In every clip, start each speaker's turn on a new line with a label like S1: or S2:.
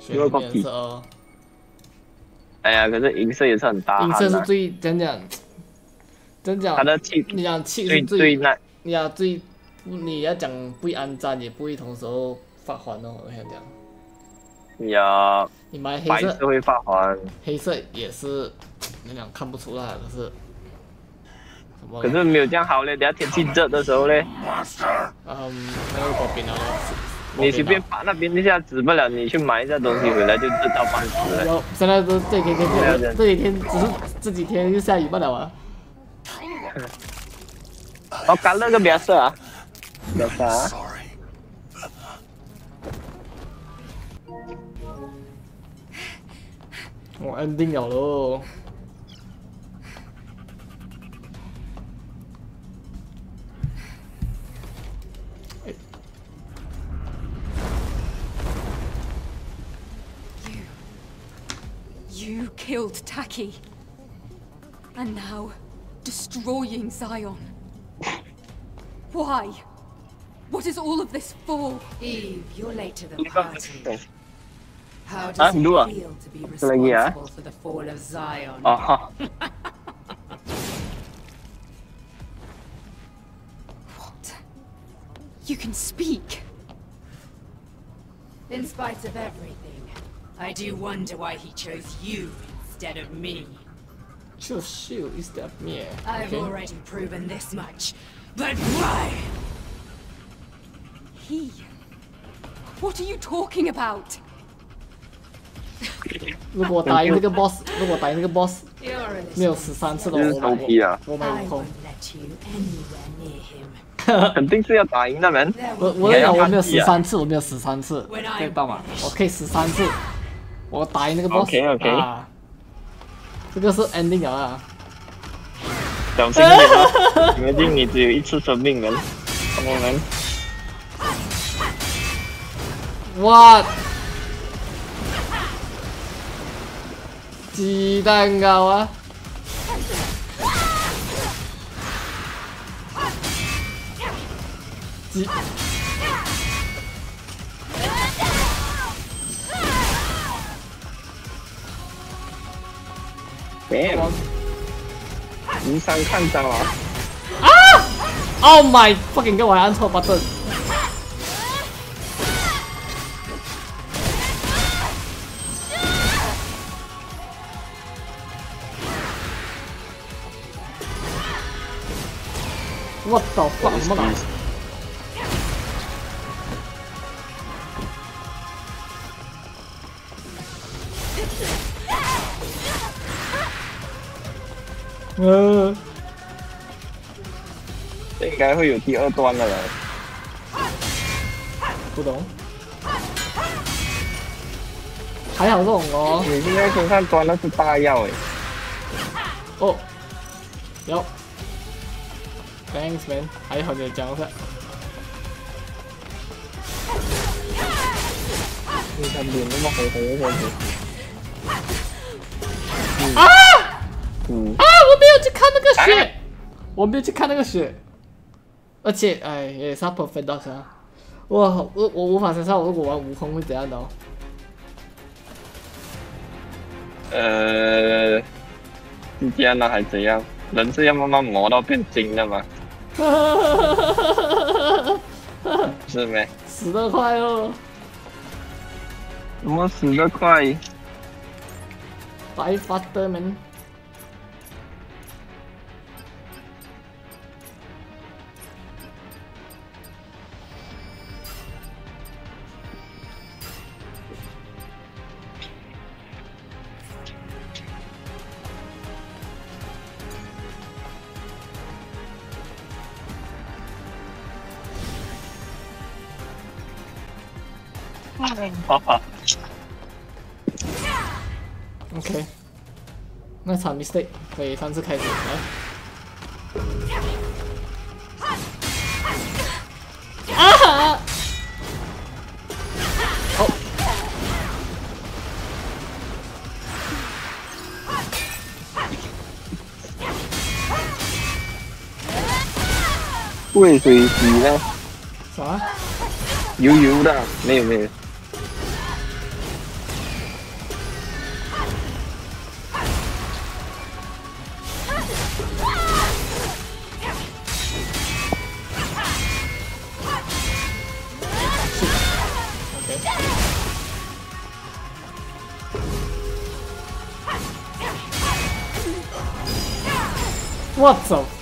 S1: 血里面颜色哦。
S2: 哎呀，可是银色也是很大。
S1: 银色是最讲讲，真讲。
S2: 它的气，
S1: 你讲气
S2: 是最那，
S1: 你要最，你要讲不会安战，也不会同时候发黄哦，我想讲。
S2: 呀，
S1: 你买黑
S2: 色会发黄，
S1: 黑色也是，你讲看不出来，可是。
S2: 可是没有这样好嘞，等下天气热的时候嘞。
S1: 嗯。
S2: 你随便把那边一下子不了，你去买一下东西回来就知道半死了。
S1: 有，现在都这几天天，这几天只是这几天又下雨不了啊。
S2: 我干那个没事啊，没事啊。
S1: 我 ending 了喽。
S3: You killed Taki. And now, destroying Zion. Why? What is all of this for?
S4: Eve, you're late to the party. How does it feel to be responsible for the fall of Zion?
S2: Uh -huh.
S3: what? You can speak?
S4: In spite of everything, I do wonder why he chose you instead of me.
S1: Chose you instead of me.
S4: I've okay. already proven this much. But why?
S3: He? What are you talking about?
S1: 如果打赢那个 boss，如果打赢那个 boss，没有十三次的我买，我买悟空。
S2: 肯定是要打赢的人。
S1: 我我讲我没有十三次，我没有十三次，可以到吗？我可以十三次。 我打赢那个 boss 啊，这个是 ending 啊！
S2: 小心点啊！毕竟你只有一次生命人，我们。
S1: 哇！鸡蛋糕啊！鸡。
S2: 无伤看招啊！
S1: 啊！Oh my fucking god！我还按错 button。我操！放什么呢？
S2: 嗯，应该会有第二段的了。
S1: 不懂。还好这种哦。
S2: 你现在身上装的是大药哎。
S1: 哦。有。Thanks man，还好你讲一下。
S2: 你看脸那么红红的。
S1: 啊！啊！我没有去看那个血，我没有去看那个雪，而且哎，也是 perfect 啊！我我我无法想象，如果玩悟空会怎样的哦。
S2: 呃，是这样呢，还怎样？人是要慢慢磨到变精的吗？是没？
S1: 死得快哦！
S2: 怎么死得快？
S1: 白发的门。OK，那场 mistake 可以三次开始来。啊哈！好。
S2: 会水洗呢？
S1: 啥？
S2: 油油的，没有没有。
S1: What the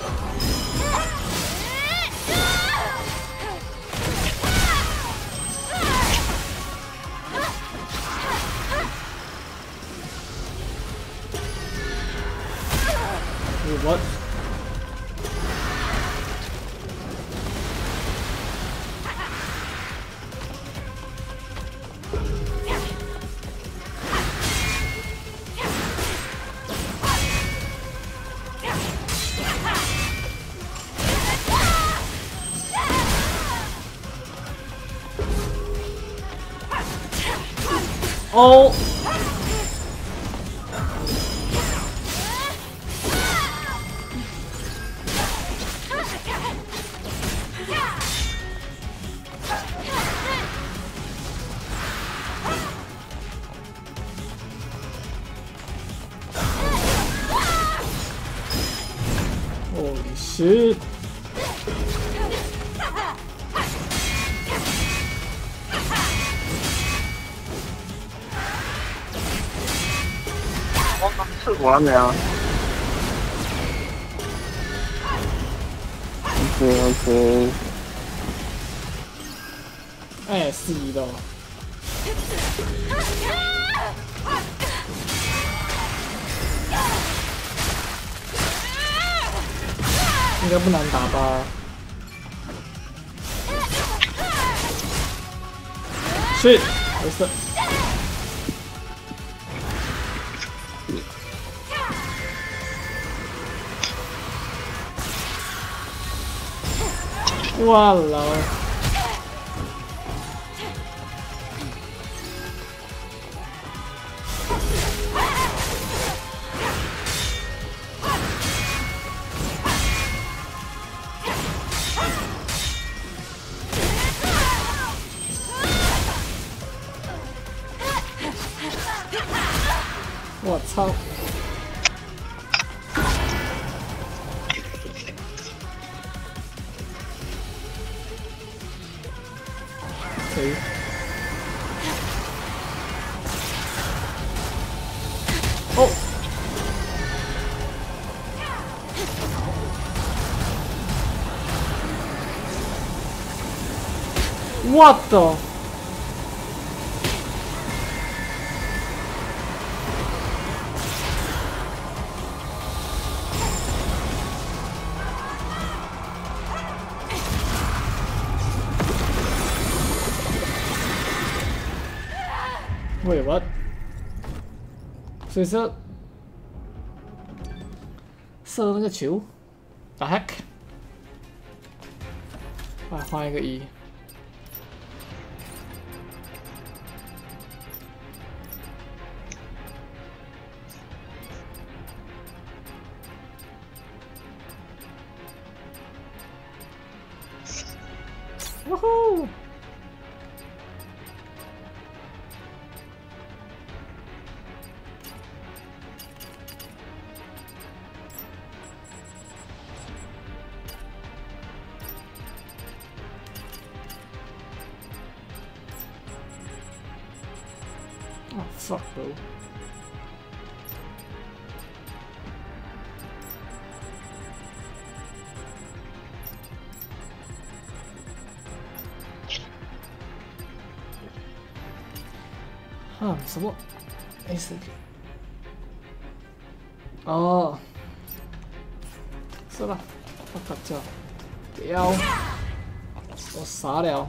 S2: quá mẹ ok ok
S1: 哎，四一的。应该不难打吧？是，没事。哇了。！What the？喂，what？所以说射那个球，the heck？来换一个一。什么 S D？哦，是吧？我操！不要，我傻了。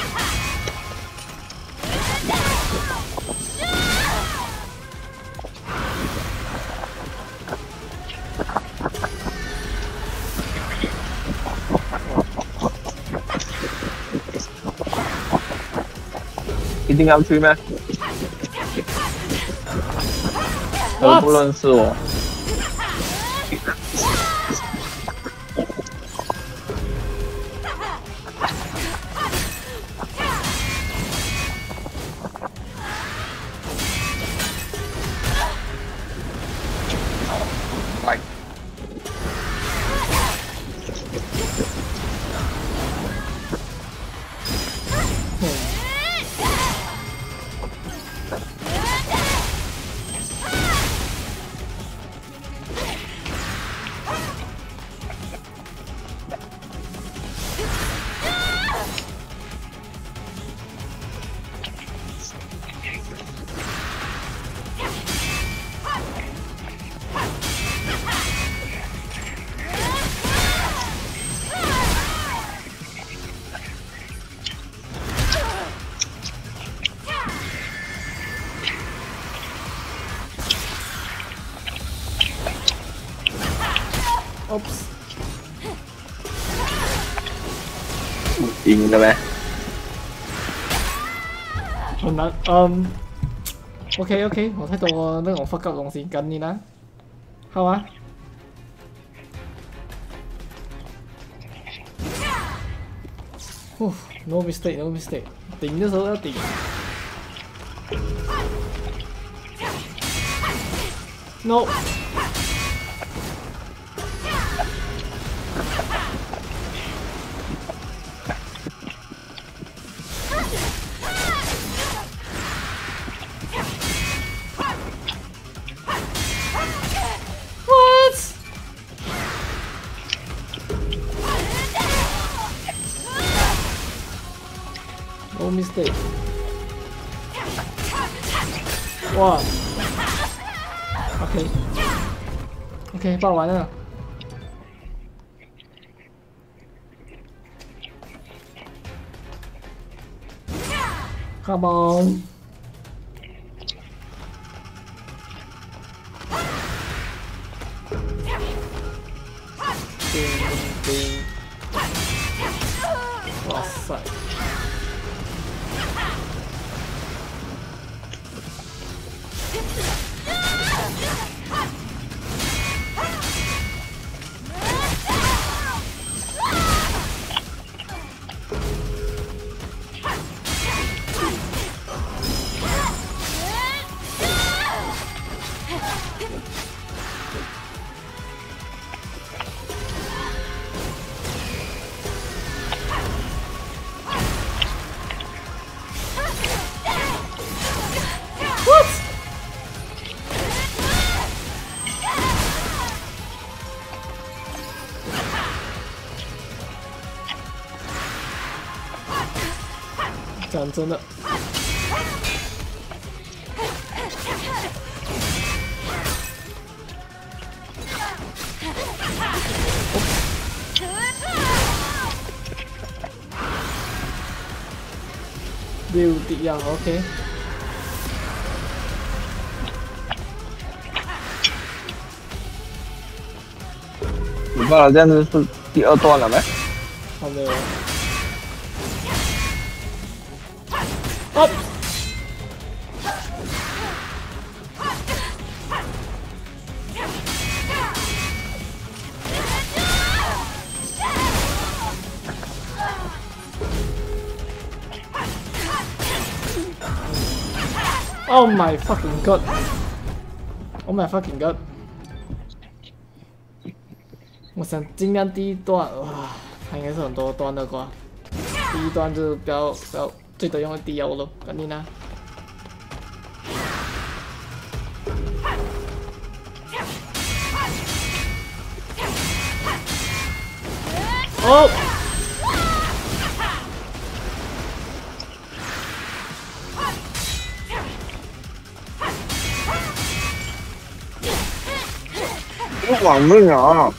S2: 定要去吗？都不认识我。 赢了呗。
S1: 很难，嗯，OK OK，我太多那种 fuck up 东西跟你呢，好啊。哦，no mistake，no mistake，顶的时候要顶。No。 pra lá, né? Tá bom. Nossa. 真的。六滴药，OK。
S2: 你罢了，这样子是第二段了没？
S1: 好的。Up. Oh my fucking god. Oh my fucking god. 我想尽量第一段，哇，它应该是很多段的瓜。第一段就比较比较。最多用的低油了，赶紧拿。哦！
S2: 网命啊！
S1: 啊！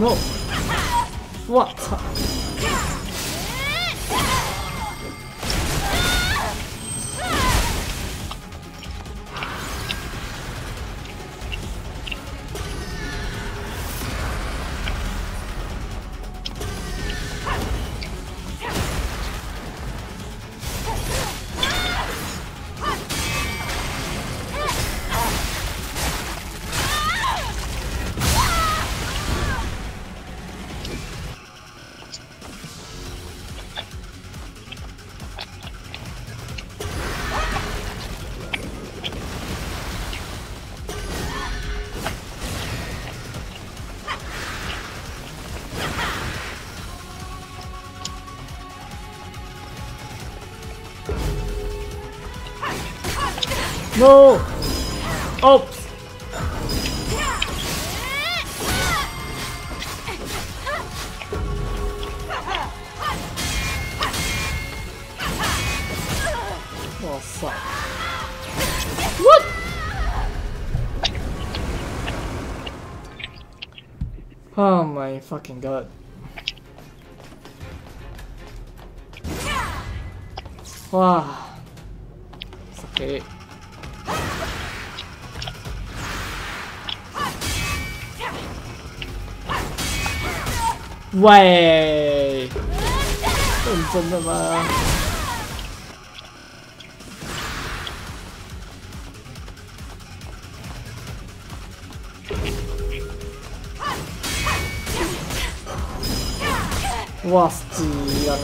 S1: No. What? fucking god. Wow. Sakit.喂，认真的吗？ Wasty
S2: on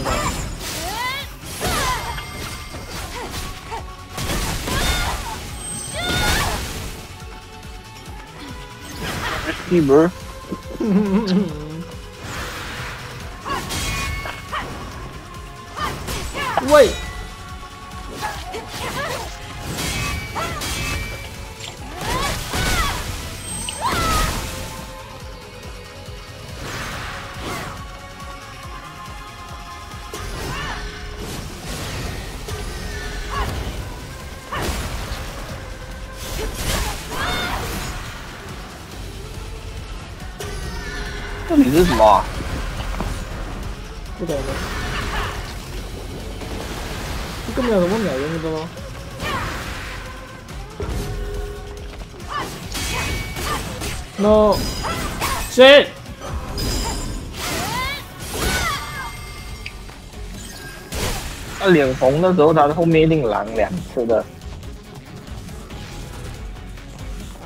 S2: 脸红的时候，他的后面一定蓝两次的。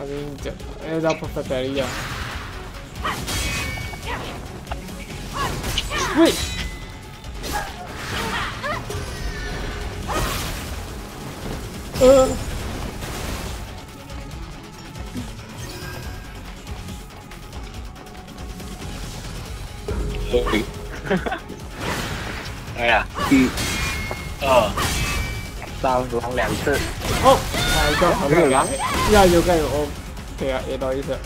S1: 我跟你讲，哎，他不怕
S2: 打你啊！喂！呃。OK。哎呀，嗯。 一、二、三，狼两次。
S1: oh my god, 好
S2: 有狼
S1: 呀，有个有哦，对啊，也到一次。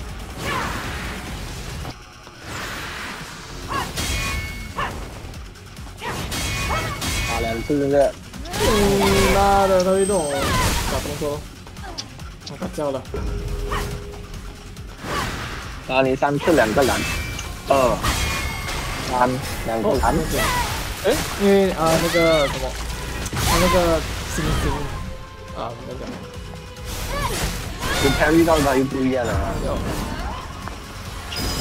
S2: 打两次这个。
S1: 嗯，妈的推动，搞动作，我搞叫了。
S2: 打你三次两个蓝，二、三两个
S1: 哦，
S2: 蓝。
S1: 那个，哎，因为啊那个什么，他 那个星星啊那个，
S2: 你 carry 到他又不一样了啊。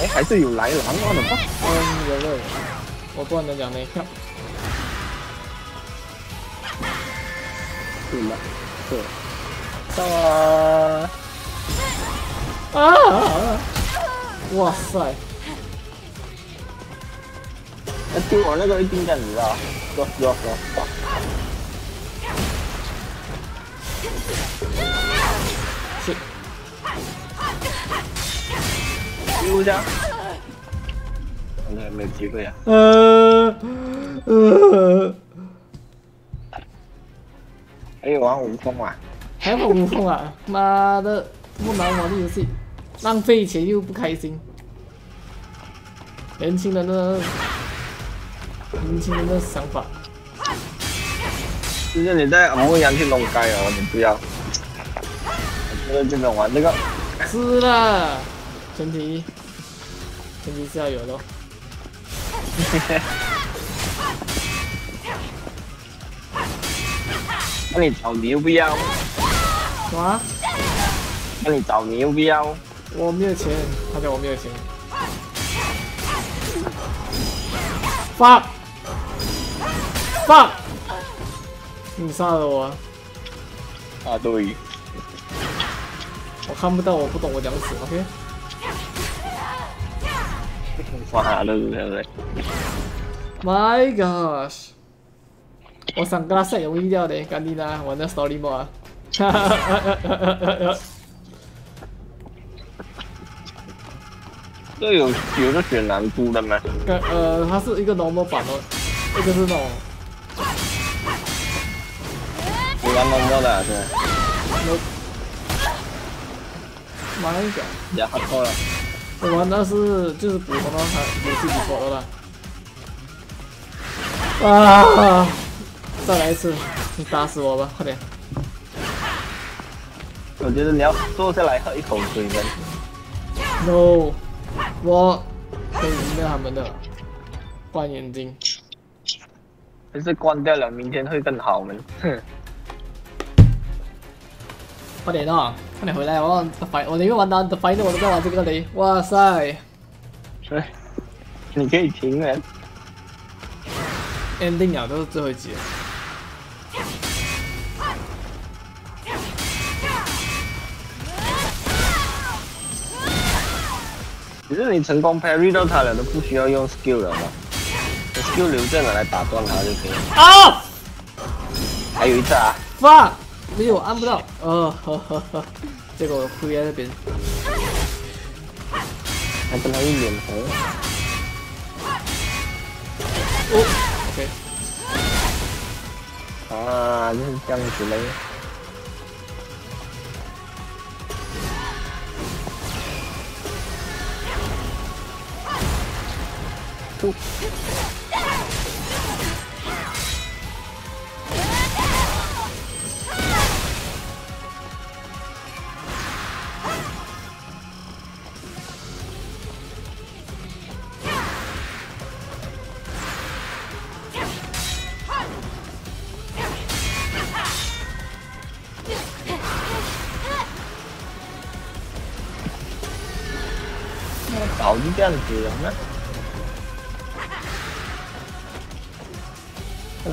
S2: 哎，还是有来狼我的妈！
S1: 嗯有了，我不能讲没跳。
S2: 对了，对。到啊！
S1: 啊！哇塞！
S2: 那丢我那个一定这样子啊！说说说。
S1: 是，
S2: 丢一下。那没有机会啊！
S1: 呃呃，
S2: 还有玩悟空啊？
S1: 还玩悟空啊？妈的，这么难玩的游戏，浪费钱又不开心。年轻人的年轻人的想法。
S2: 就是你在欧阳去弄街啊，你不要。我觉得这个玩这个。
S1: 是的，前提前提是要有的。
S2: 那你找牛不要？
S1: 什么？
S2: 那你找牛不要？
S1: 我没有钱，他叫我没有钱。放放，你杀了我！
S2: 啊对，
S1: 我看不到，我不懂，我讲死，OK？
S2: 妈的，对不对
S1: ？My gosh！我想跟他赛容易掉的，赶紧的，玩那 story mode。哈哈哈哈哈哈！
S2: 这有有的选难度的吗？
S1: 呃，它是一个 normal 版哦，一个是那种。
S2: 你玩 normal 的是？
S1: 妈一个！
S2: 呀，好错了。
S1: 我玩的是就是普通的，还游戏比过了吧？啊！再来一次，你打死我吧，快点！
S2: 我觉得你要坐下来喝一口水呢。
S1: No，我可以赢掉他们的。关眼睛。
S2: 还是关掉了，明天会更好们。哼。
S1: 快点啊！快点回来！我反我宁愿玩单的反正我都在玩这个雷。哇塞！
S2: 哎，你可以停了。
S1: ending 啊，都是最后一集。
S2: 其实你成功 parry 到他了，都不需要用 skill 了嘛，skill 留着了来打断他就可以了。啊！还有一次啊
S1: ，fuck，没有按不到，哦，呵呵呵，结果灰在那边，
S2: 还跟他一脸红。
S1: 哦，OK，
S2: 啊，就是这样子嘞。早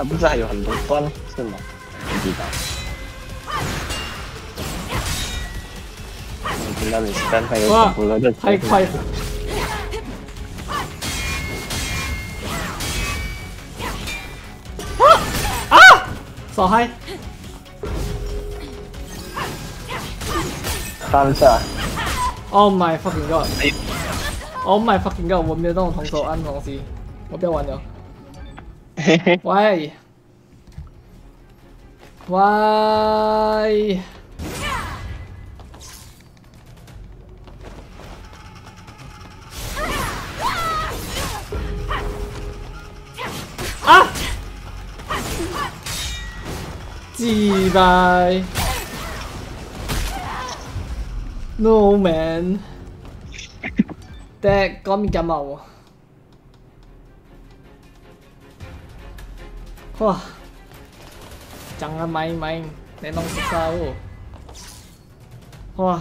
S2: 那不是还有很多关是吗？不知道。我听到你刚才有恐怖了，
S1: 太快了！啊啊！少嗨！
S2: 三下。
S1: Oh my fucking god！Oh my fucking god！我没有那种同手按东西，我不要玩了。Why? Why? Ah! Gee, bye. No man. That got me gamma. Wah Jangan main-main Memang susah tu Wah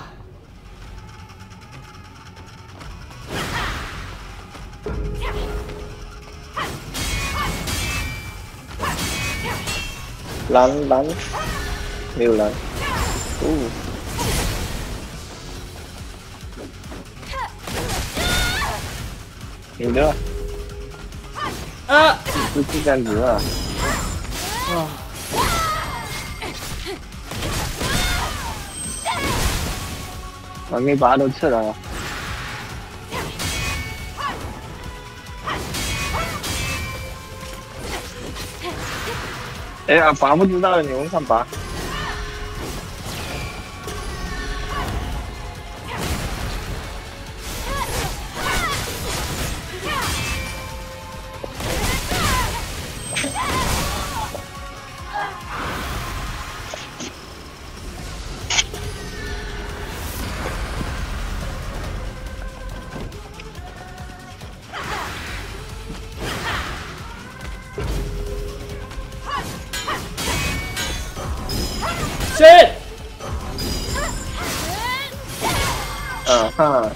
S2: Lăn lăn Nhiều lần. Uh. Nhiều nữa.
S1: À.
S2: Cứ cứ gan nữa à 啊！把那把都撤了。哎呀，拔不知道，你们看拔。嗯哈。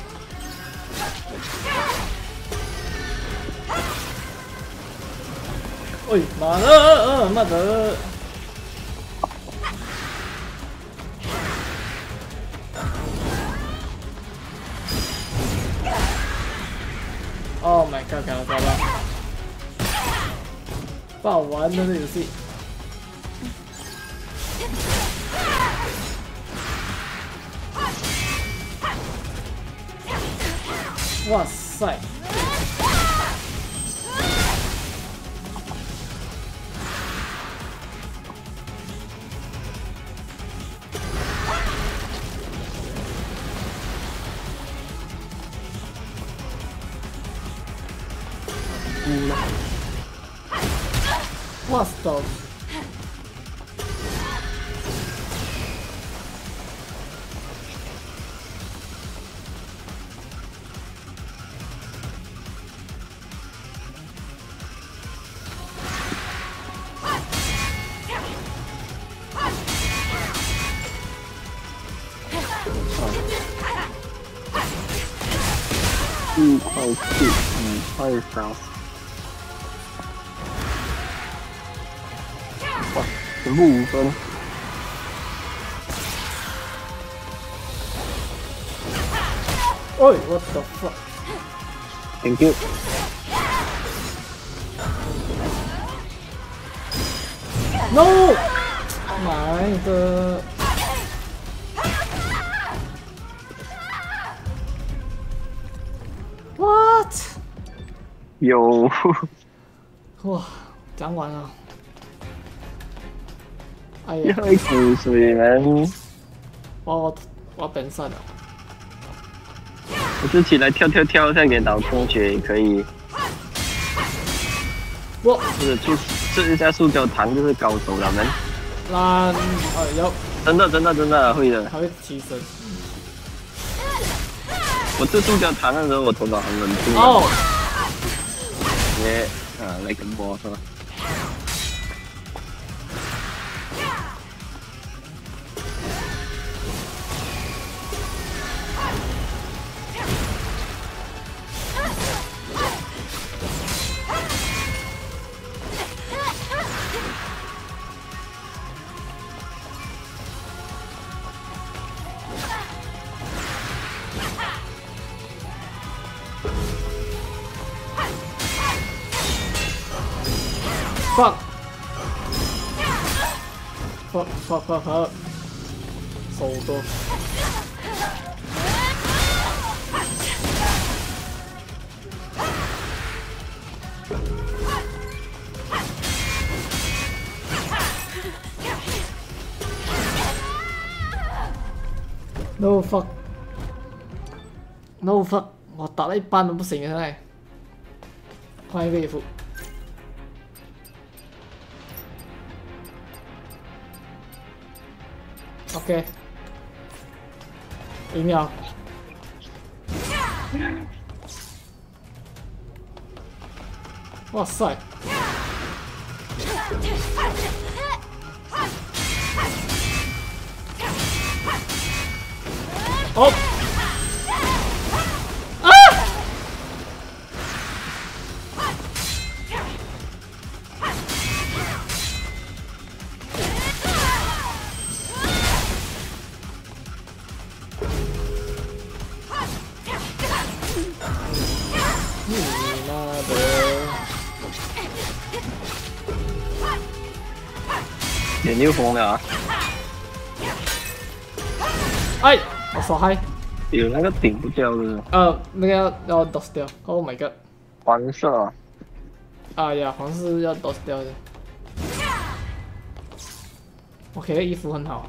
S1: 喂，妈的，妈的！Oh my god，干了糟了！不好玩的这游戏。
S2: 有。
S1: 哇，讲完了。
S2: 哎呀，一口水人！
S1: 我我本身啊，
S2: 我就起来跳跳跳，再给老同学也可以。
S1: 我
S2: 不是出这一下塑胶糖就是高手了们。
S1: 那哎呦，
S2: 真的真的真的会的。
S1: 还会提升。
S2: 我吃塑胶糖的时候，我头脑很稳定。
S1: 哦。
S2: Yeah, like like water.
S1: 放，放放放放，手多。No fuck，No fuck，我打了一半都不行现在，换一 OK，一秒。哇塞！哦。
S2: 眼又疯了啊！
S1: 哎，我耍嗨！
S2: 有那个顶不掉的。
S1: 呃，那个要要 dos 掉。Oh my god！
S2: 黄色。
S1: 啊呀，黄色要 dos 掉的。OK，衣服很好。哇，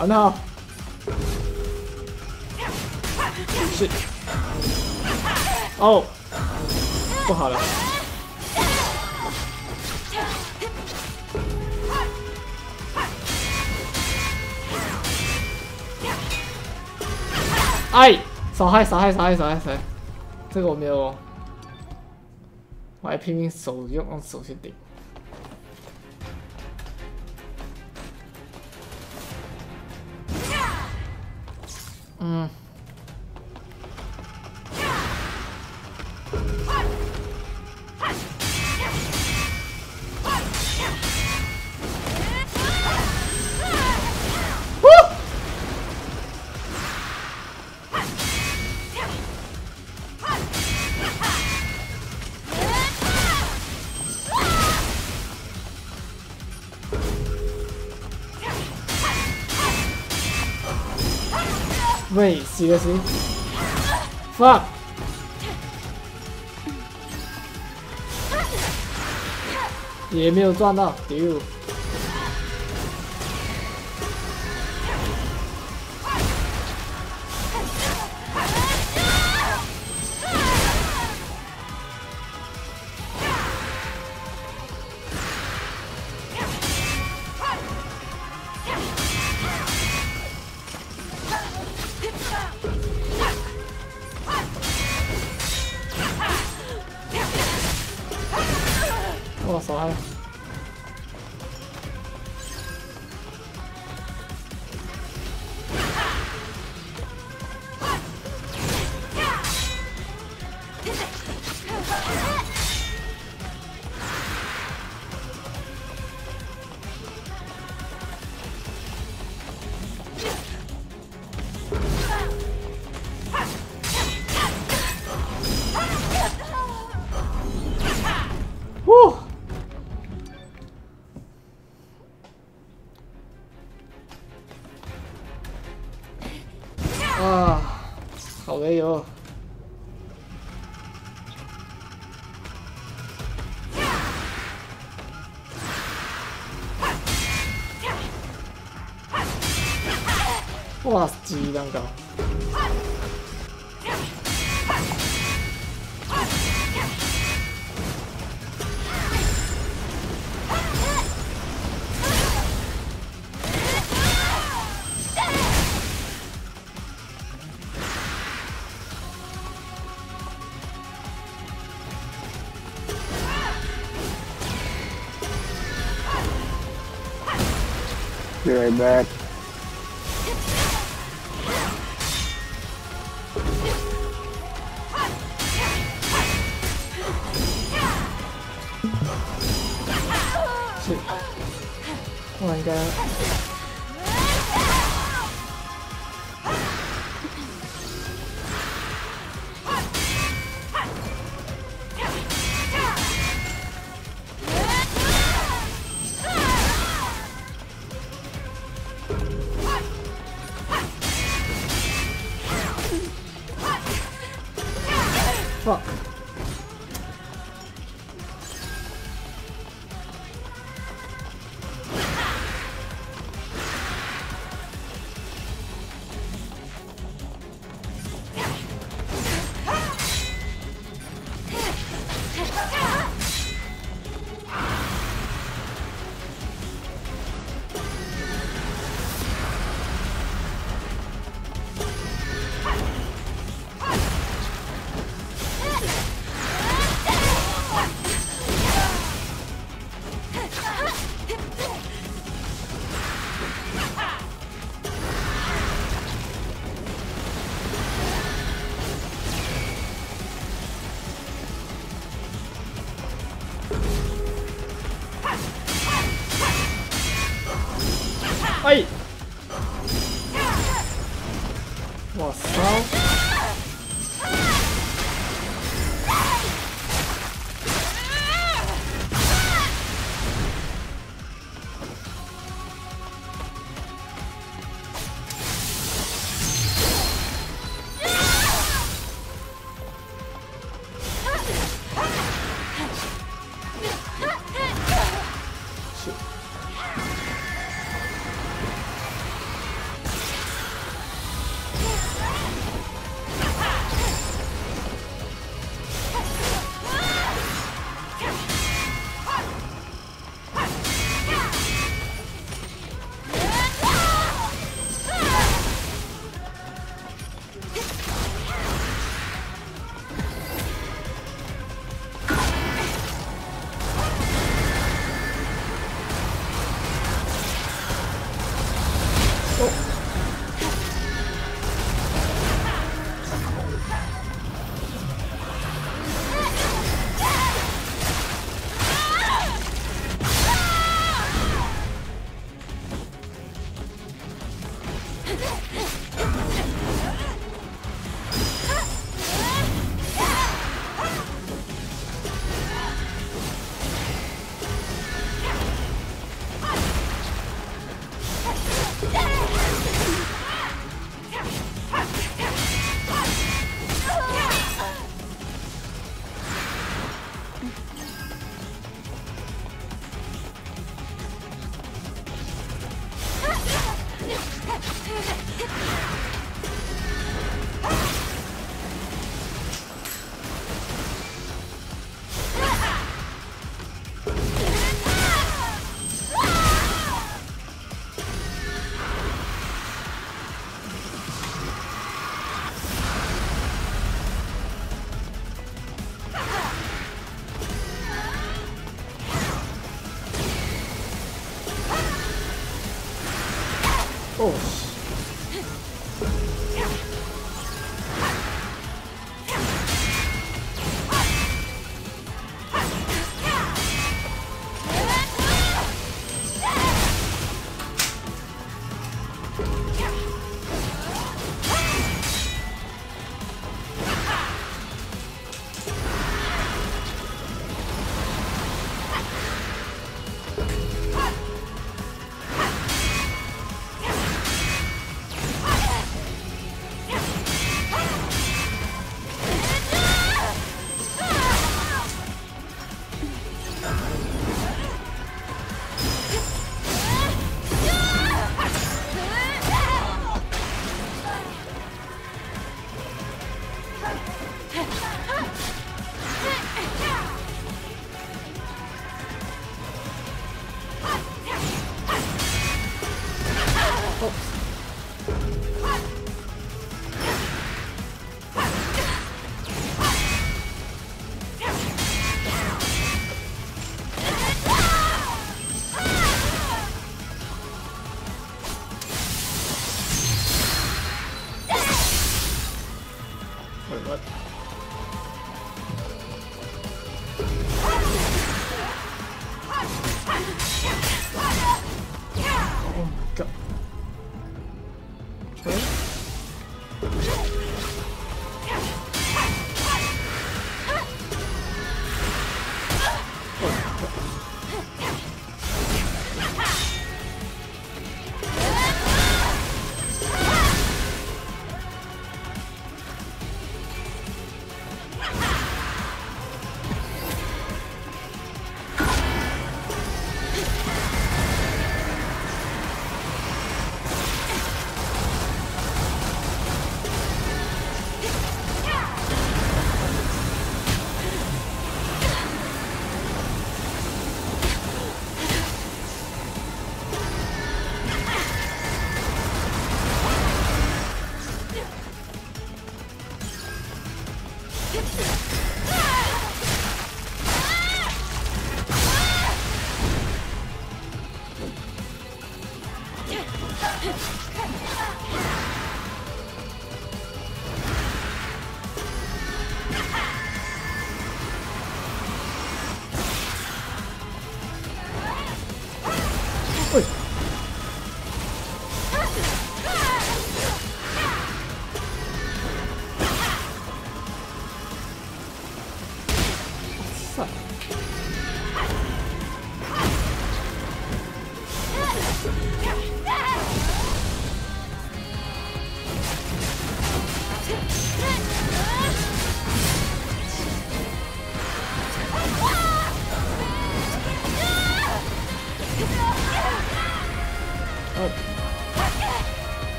S1: 好闹！是，哦，不好了。哎，伤害，伤害，伤害，伤害！这个我没有，我还拼命手用用手去顶。Mm. 几个？Fuck！也没有赚到，丢！AR.
S2: ！Be right back.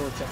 S3: सोचा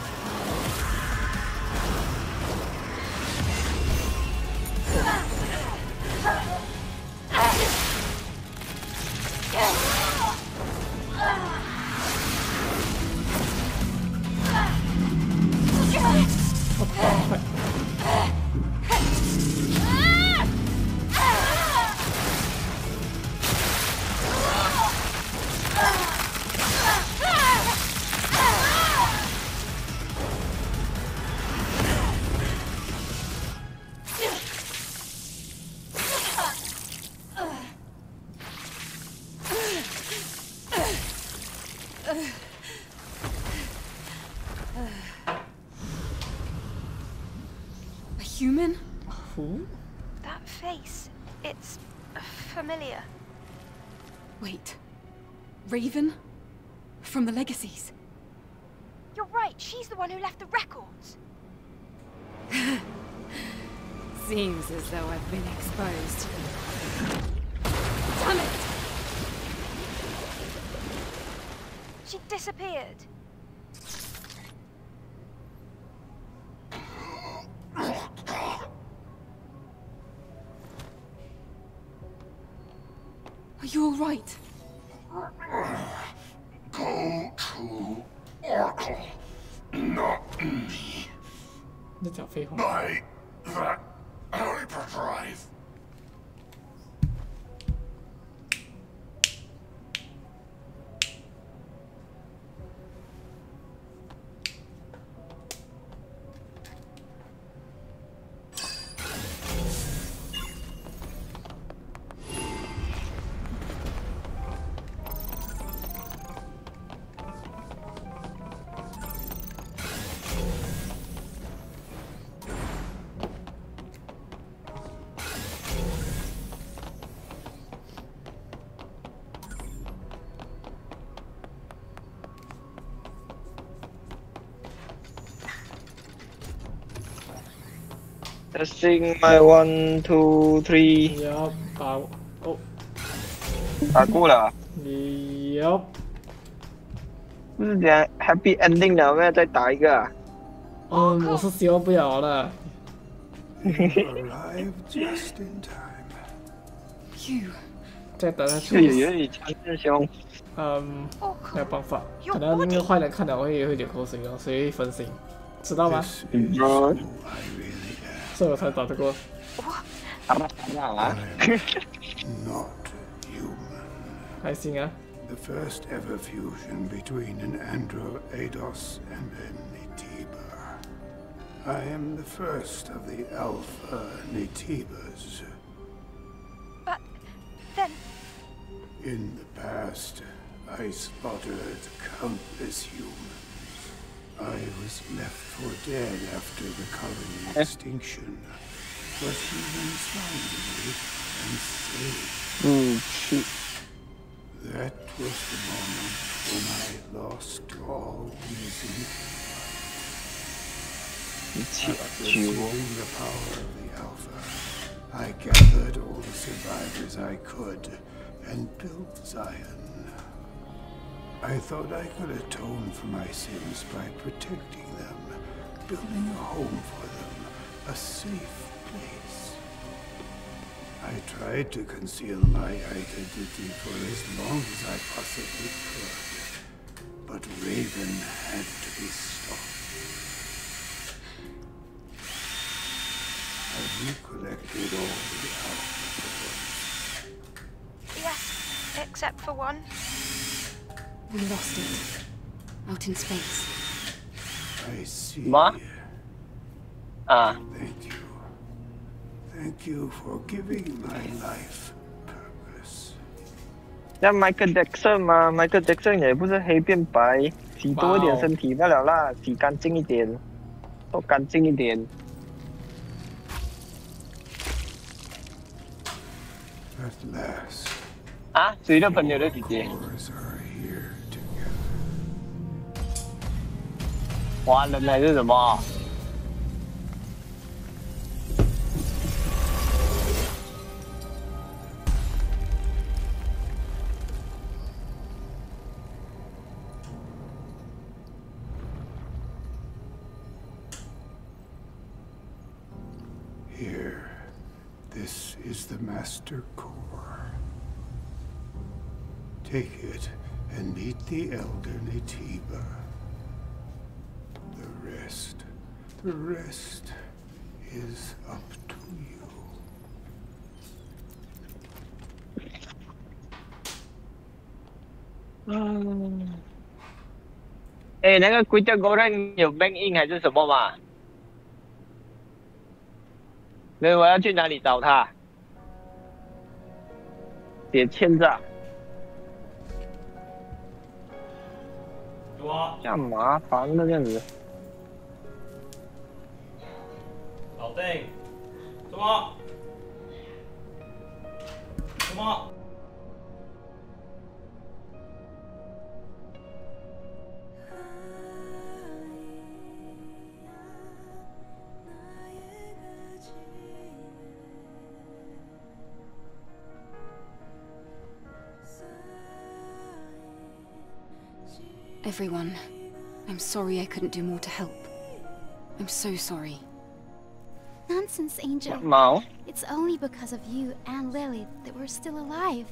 S3: Raven? From the Legacies?
S5: You're right, she's the one who left the records.
S3: Seems as though I've been exposed. Damn it!
S5: She disappeared.
S3: Are you all
S1: 在讲废
S2: Testing my one two three。
S1: Yep，哦。
S2: 打过了。
S1: Yep。
S2: 不是讲 Happy Ending 了，我要再打一个、
S1: 嗯，我是消不了了。再打下去。
S2: 有人与强制凶。
S1: 嗯，没有办法，可能那个坏人看到我也会流口水哦，所以分心，知道吗？
S6: 嗯
S1: 所以我才打这个。
S2: 打吧打吧啊！
S6: Not human.
S1: 还行啊，
S6: The first ever fusion between an Andro Eidos and a Nitiba. I am the first of the Alpha Nitibas.
S5: But then
S6: In the past, I slaughtered countless humans. I was left for dead after the colony eh? extinction. But he found me and saved.
S2: Oh, shit.
S6: That was the moment when I lost all reason.
S2: It's
S6: After
S2: you.
S6: the power of the Alpha, I gathered all the survivors I could and built Zion. I thought I could atone for my sins by protecting them, building a home for them, a safe place. I tried to conceal my identity for as long as I possibly could, but Raven had to be stopped. I recollected all the Alpha
S5: yes, except for one.
S3: We lost it. Out in space.
S6: I see.
S2: Ma? 啊，
S6: Thank you. Thank you for giving my life purpose.
S2: 像 Michael Jackson 嘛，Michael Jackson 也不是黑变白，洗多一点身体罢了啦，洗干净一点，都干净一点。
S6: At last,
S2: 啊，谁的朋友的姐姐？ 华人还是什么？哎，那个龟叫狗人有 bank in 还是什么嘛？那我要去哪里找他？别欠账，
S7: 有啊，
S2: 这样麻烦的这样子。
S7: 老丁，什么？什么？
S3: Everyone, I'm sorry I couldn't do more to help. I'm so sorry.
S8: Nonsense, Angel.
S2: Mau.
S8: It's only because of you and Lily that we're still alive.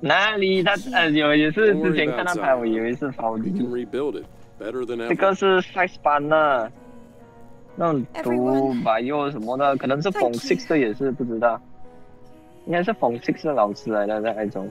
S2: 哪里？他呃有也是之前看他拍，我以为是跑
S9: We can rebuild it better than
S2: 这
S9: ever.
S2: 个是 size 版的，那种毒
S3: Everyone
S2: 吧又什么的，可能是
S3: Thank
S2: Form Six 的也是不知道，应该是 Form Six 的老师来的在爱中。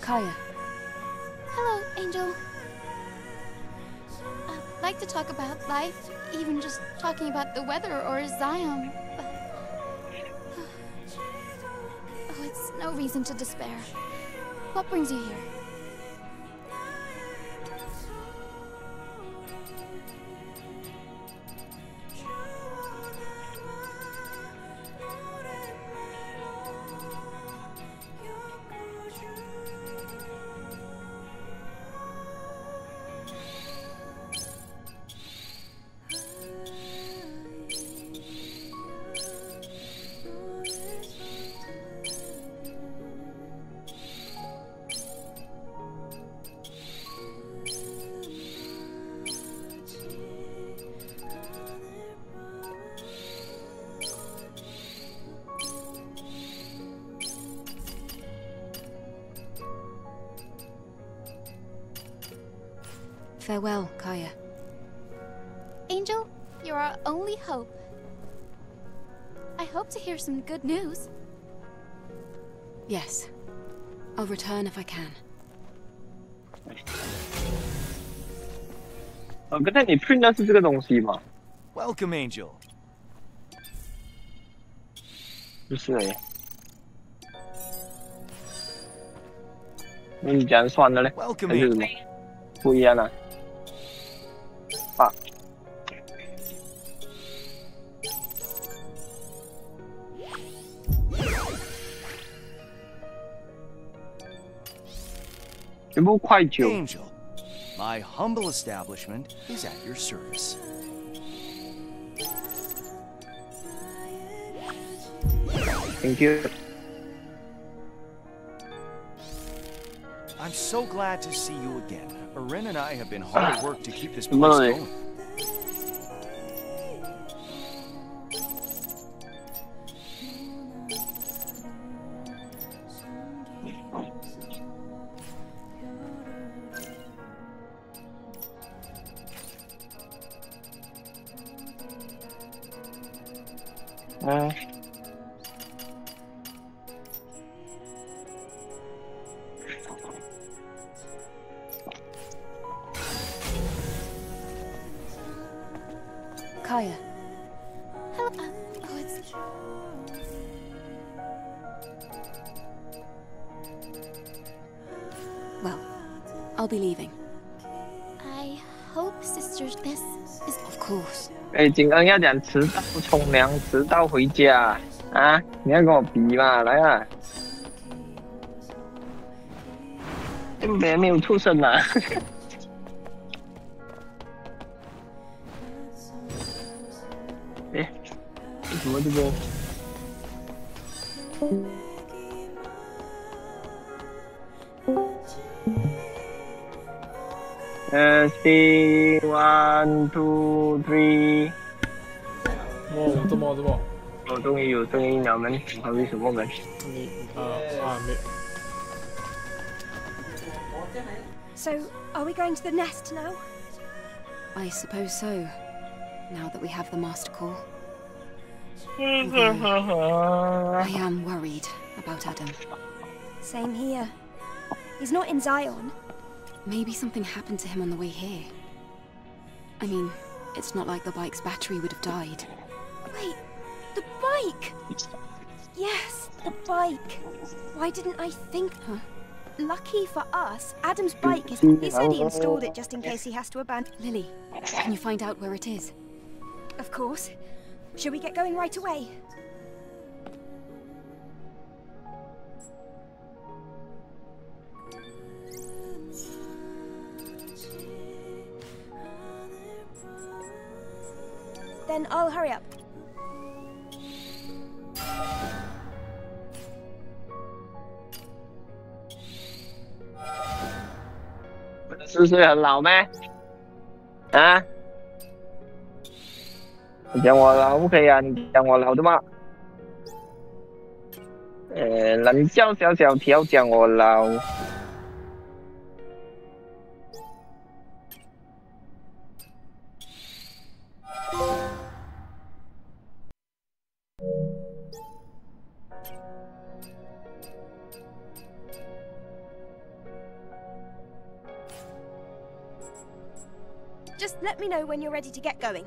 S3: Kaya.
S8: Hello, Angel. I'd like to talk about life, even just talking about the weather or Zion, but... Oh, it's no reason to despair. What brings you here?
S2: 哦，刚才你 print 的是这个东西吗
S10: ？Welcome, Angel.
S2: 不是诶。那你讲算了嘞还是什么不一样啊？啊，全部快酒
S10: ，Angel, my humble establishment is at your service.
S2: Thank
S10: you。I'm so glad to see you again. Arin and I have been hard at work to keep this place going.
S8: Oh, it's.
S3: well, I'll be leaving.
S8: I hope, sisters, this is.
S3: Of course.
S2: 哎，金刚要讲迟到冲凉，迟到回家啊！你要跟我比嘛？来啊！根本没有畜生啊！为什么这个？呃，C one two three。
S1: 哦，这么这么，
S2: 我终于有声音了，门，还为什么门？
S1: 你呃啊没，
S5: So, are we going to the nest now?
S3: I suppose so. now that we have the Master Core. Mm-hmm. I am worried about Adam.
S5: Same here. He's not in Zion.
S3: Maybe something happened to him on the way here. I mean, it's not like the bike's battery would have died.
S5: Wait, the bike! Yes, the bike. Why didn't I think? Huh? Lucky for us, Adam's bike is... He said he installed it just in case he has to abandon...
S3: Lily, can you find out where it is?
S5: Of course. Shall we get going right away? Then I'll hurry up.
S2: Mình là. À? 我老不可以啊？你讲我老的吗？呃，人叫小小条讲我老。
S5: Just let me know when you're ready to get going.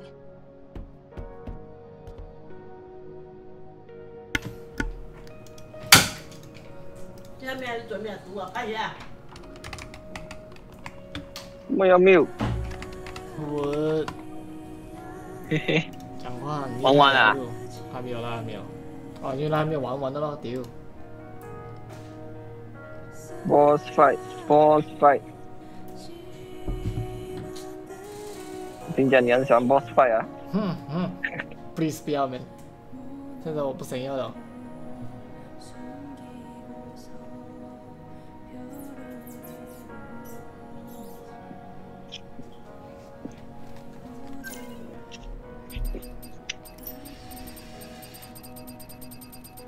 S11: 下面准备读啊，看一下。
S2: 没有没有。
S1: 我。
S2: 嘿嘿。
S1: 讲话。
S2: 玩完了。
S1: 还没有啦，还没有。哦，因为还没有玩完的咯，屌。
S2: Boss fight, boss fight。听讲你很喜欢 boss fight 啊？
S1: 嗯嗯，please 不要 man，现在我不想要了。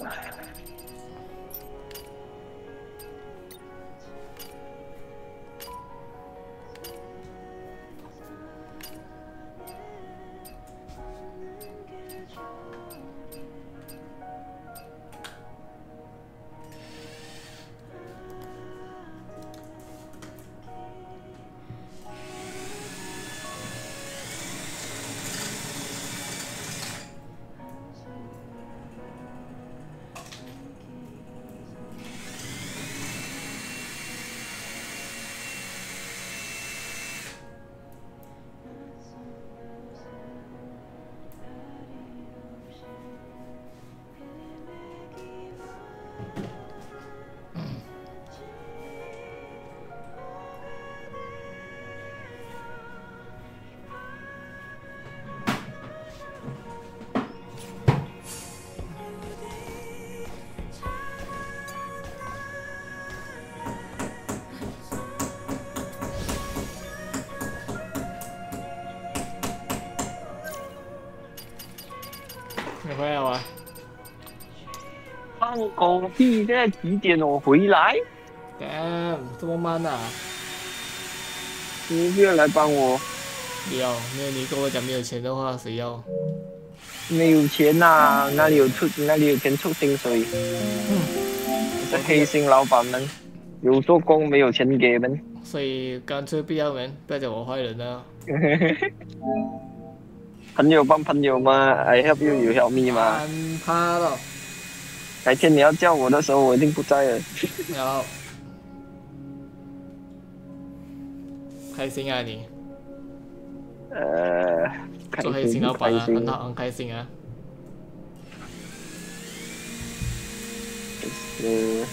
S1: は
S2: い狗屁！现在几点了？我回来。
S1: damn，这么慢啊！
S2: 你不要来帮我。
S1: 不要，没有你跟我讲没有钱的话，谁要？
S2: 没有钱呐，哪里有出？哪里有钱出薪水？嗯，这黑心老板们有做工没有钱给们。
S1: 所以干脆不要们，不要叫我坏人啊。
S2: 朋友帮朋友嘛，I help you, you help me 嘛。
S1: 怕了。
S2: 改天你要叫我的时候，我一定不在了。
S1: 好。开心啊你。
S2: 呃，
S1: 做黑心老板啊，很好，很开心啊。
S2: 是。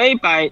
S2: A 摆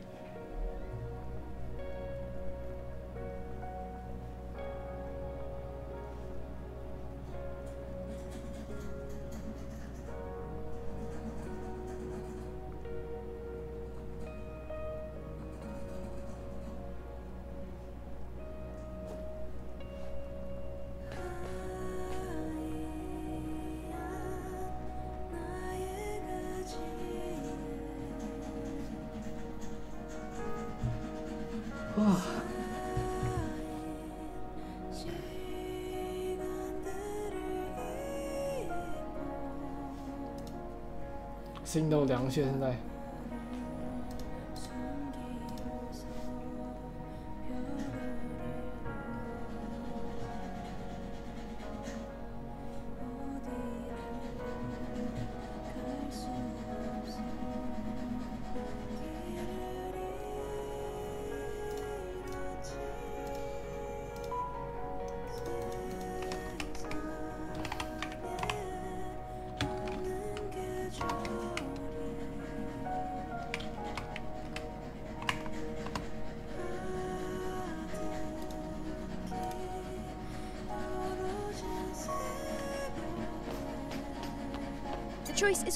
S1: 心都凉，现在。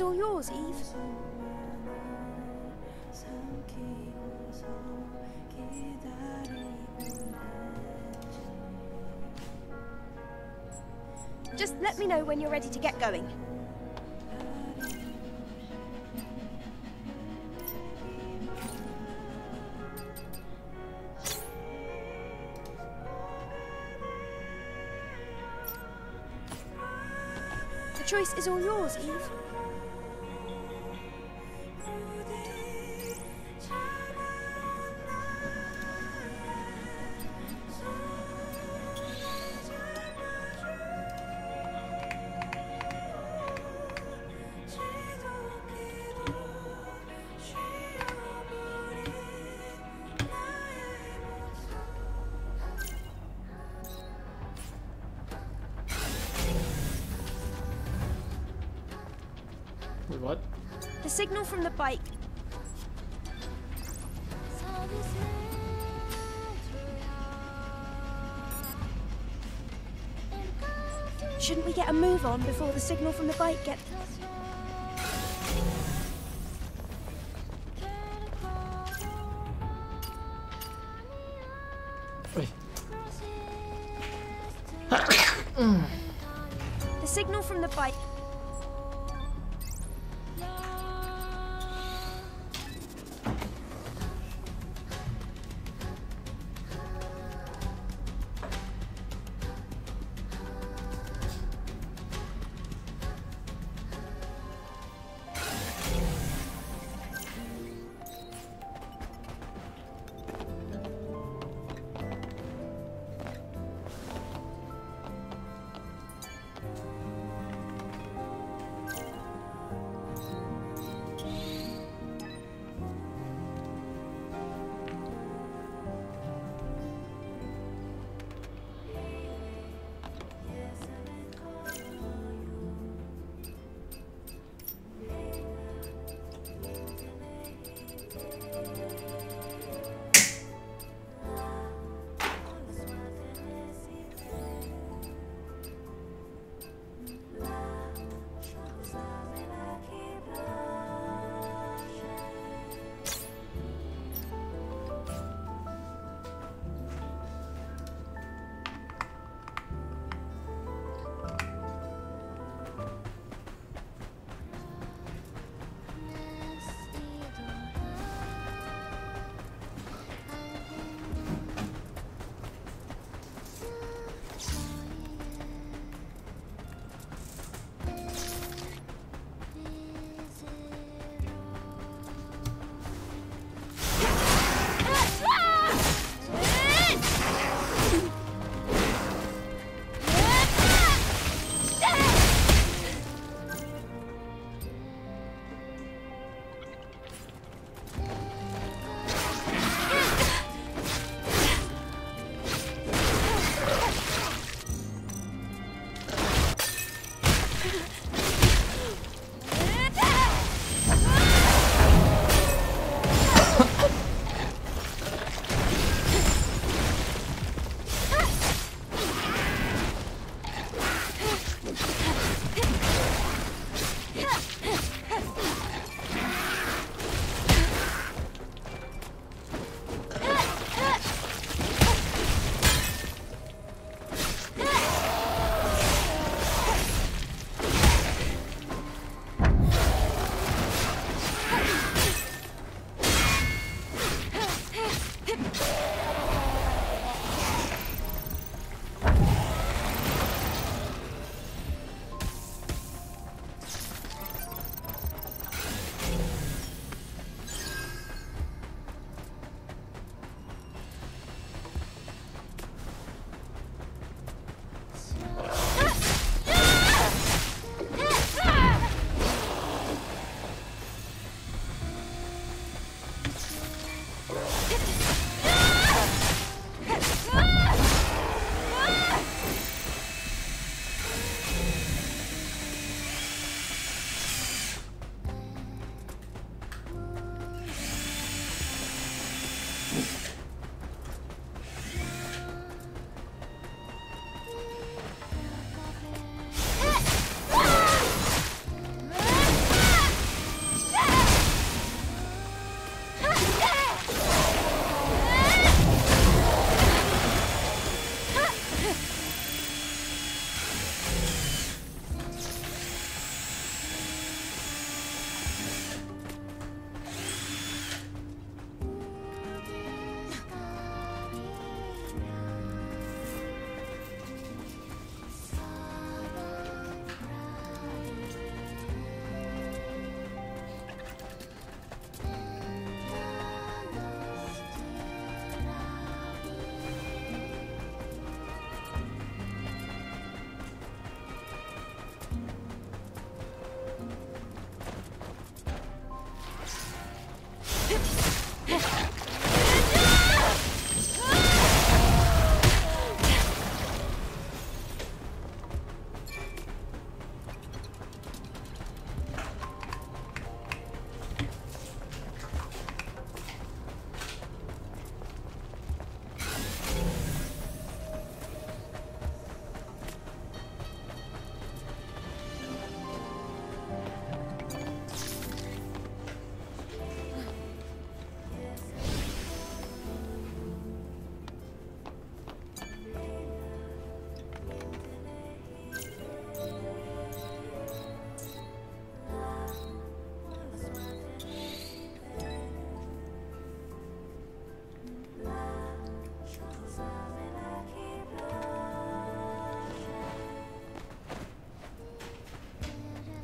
S5: All yours, Eve. Just let me know when you're ready to get going. Signal from the bike. Shouldn't we get a move on before the signal from the bike gets... the signal from the bike...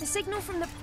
S5: signal from the...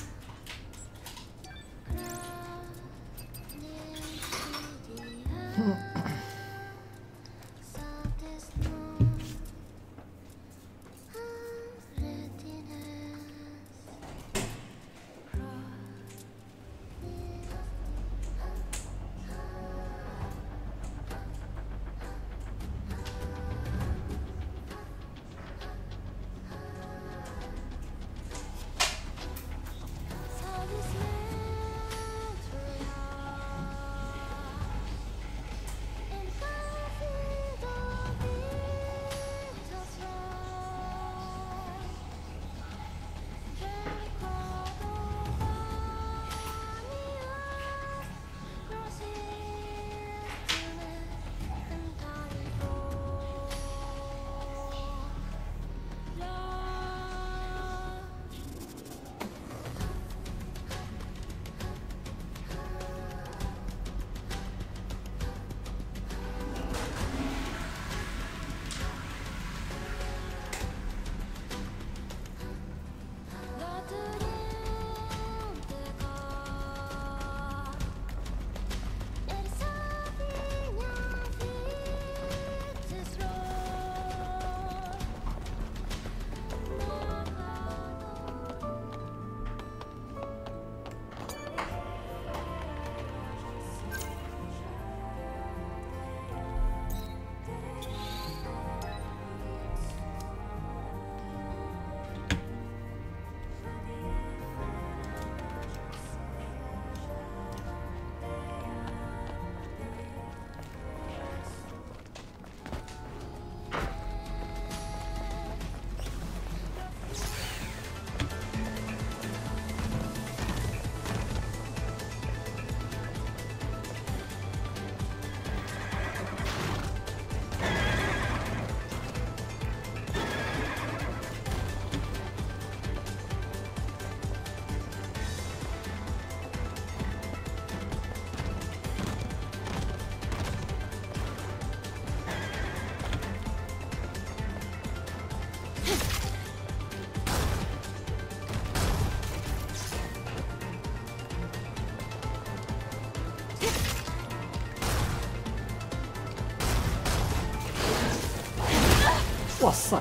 S1: 哇塞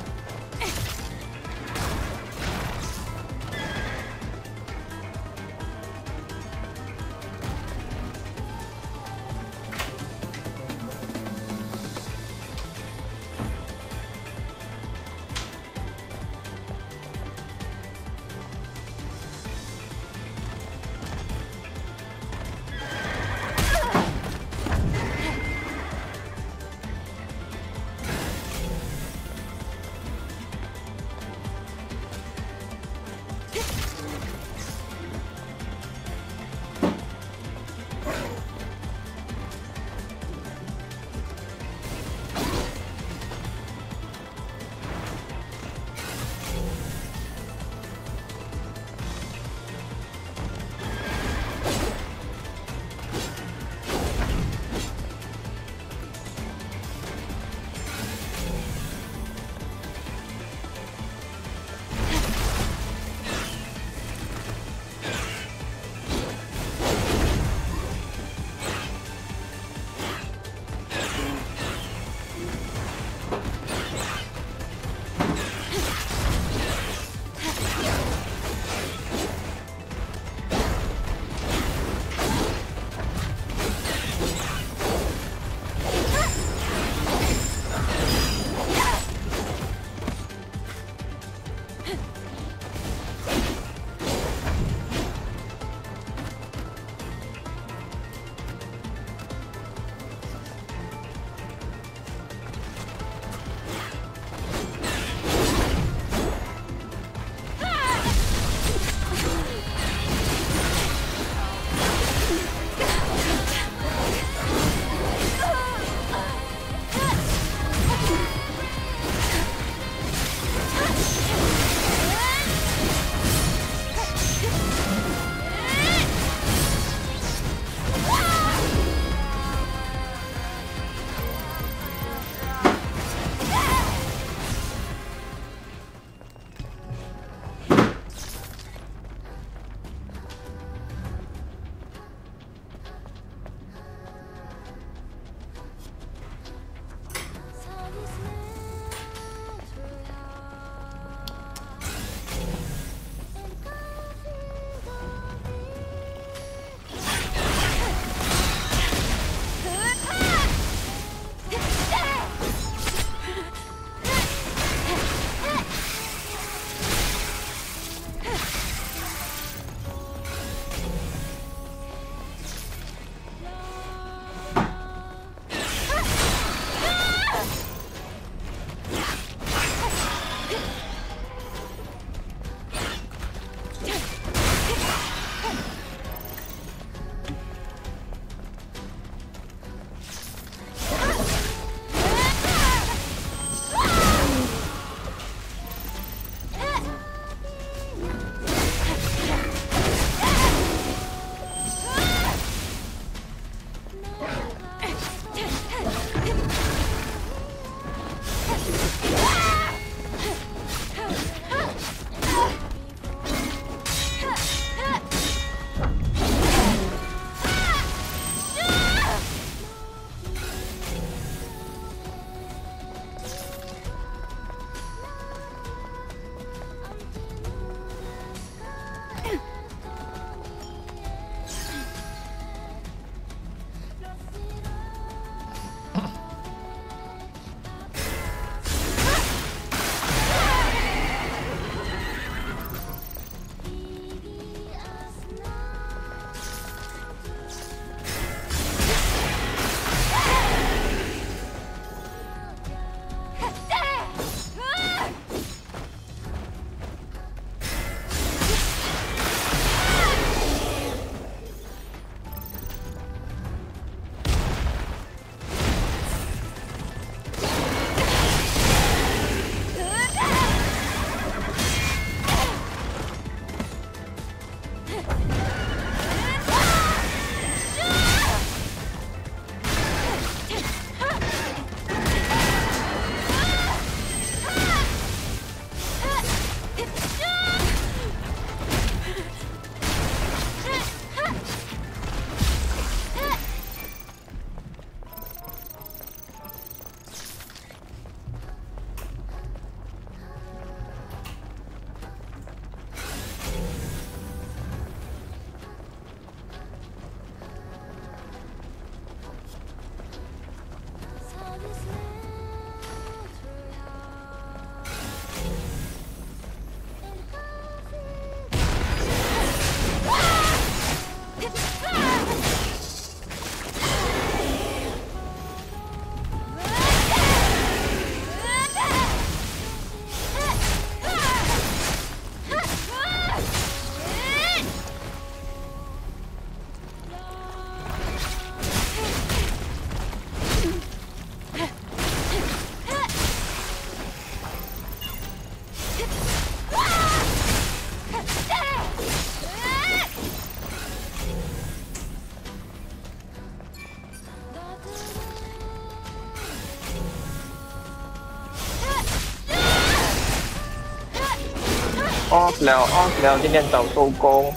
S2: off 了，off 了，今天早收工。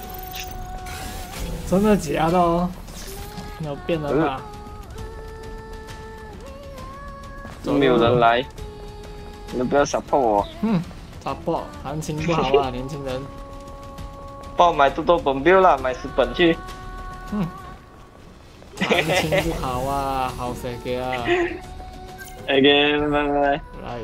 S1: 真的假的哦？有变了吧？
S2: 没有人来，你不要 support 我。
S1: 嗯，support，行情不好啊，年轻人。
S2: 帮我买多多本标啦，买十本去。
S1: 嗯，行情不好啊，好谁给啊
S2: ？OK，拜拜。
S1: 来。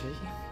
S1: Okay.